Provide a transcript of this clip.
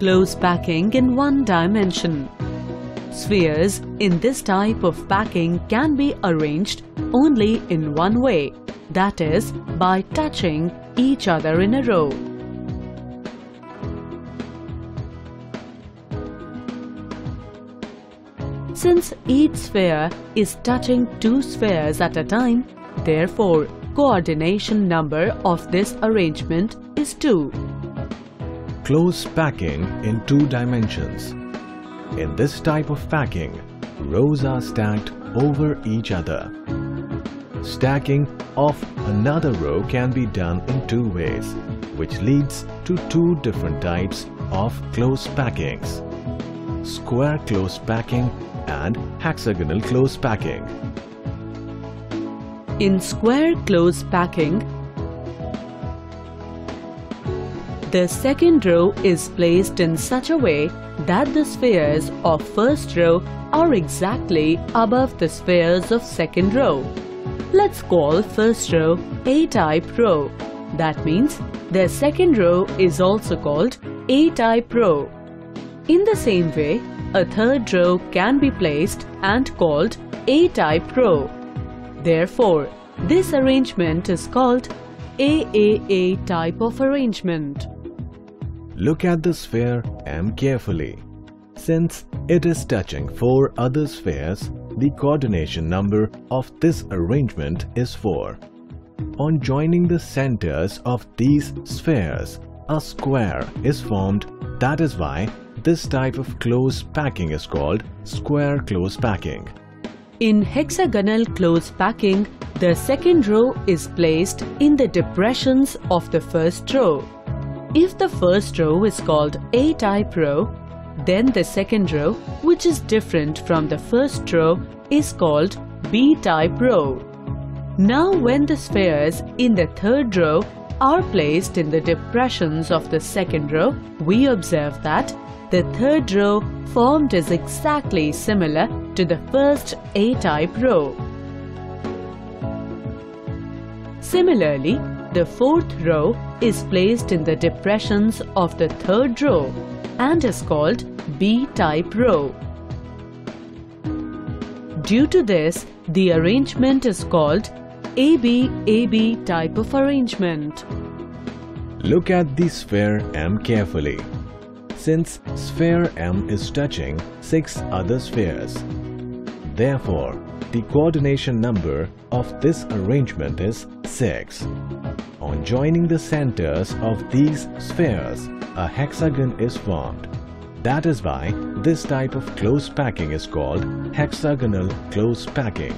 close packing in one dimension. Spheres in this type of packing can be arranged only in one way, that is by touching each other in a row. Since each sphere is touching two spheres at a time, therefore coordination number of this arrangement is 2. Close packing in two dimensions. In this type of packing, rows are stacked over each other. Stacking of another row can be done in two ways, which leads to two different types of close packings. Square close packing and hexagonal close packing. In square close packing, the second row is placed in such a way that the spheres of first row are exactly above the spheres of second row. Let's call first row A-type row. That means the second row is also called A-type row. In the same way, a third row can be placed and called A-type row. Therefore, this arrangement is called AAA type of arrangement. Look at the sphere M carefully. Since it is touching four other spheres, the coordination number of this arrangement is 4. On joining the centers of these spheres, a square is formed. That is why this type of close packing is called square close packing. In hexagonal close packing, the second row is placed in the depressions of the first row. If the first row is called A-type row, then the second row, which is different from the first row, is called B-type row. Now when the spheres in the third row are placed in the depressions of the second row, we observe that the third row formed is exactly similar to the first A-type row. Similarly, the fourth row is placed in the depressions of the third row and is called B-type row. Due to this, the arrangement is called AB-AB type of arrangement. Look at the sphere M carefully since sphere M is touching six other spheres. Therefore, the coordination number of this arrangement is 6. On joining the centers of these spheres, a hexagon is formed. That is why this type of close packing is called hexagonal close packing.